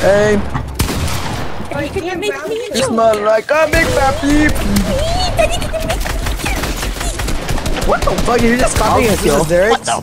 Hey, It's can smell like a big baby. What the fuck? You just copying us, yo. What the